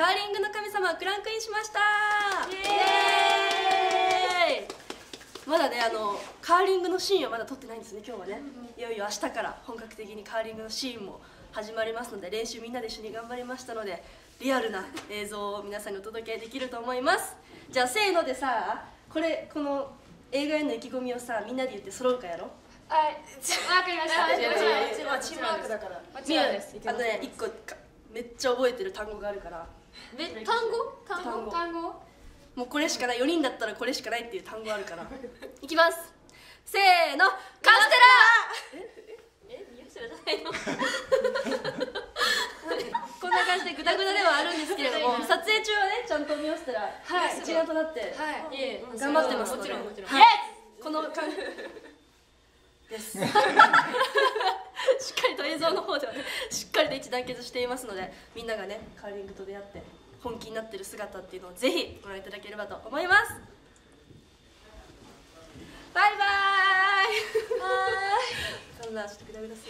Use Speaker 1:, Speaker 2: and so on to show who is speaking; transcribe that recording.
Speaker 1: カーリングの神様クランクインしました。まだねあのカーリングのシーンはまだ撮ってないんですね今日はね。いよいよ明日から本格的にカーリングのシーンも始まりますので練習みんなで一緒に頑張りましたのでリアルな映像を皆さんにお届けできると思います。じゃあせーのでさこれこの映画への意気込みをさみんなで言って揃うかやろ
Speaker 2: はい、わかりました。チームワークだから。
Speaker 1: みや。あのね一個かめっちゃ覚えてる単語があるから
Speaker 2: べ単語？単
Speaker 1: 単語。
Speaker 2: 語？単語？
Speaker 1: もうこれしかない4人だったらこれしかないっていう単語あるから。いきます。せーのカステラ。
Speaker 2: え、宮下じゃないの？
Speaker 1: こんな感じでグダグダではあるんですけれども撮影中はねちゃんとミオステラ
Speaker 2: はい
Speaker 1: 一丸となって
Speaker 2: はい。
Speaker 1: 頑張ってますので
Speaker 2: もちろんもちろん。
Speaker 1: はいこの感じですしっかりと映像の方ではねしっかりと一致団結していますのでみんながねカーリングと出会って本気になってる姿っていうのをぜひご覧いただければと思います。バイバーイ。そんなちょっとグダグダす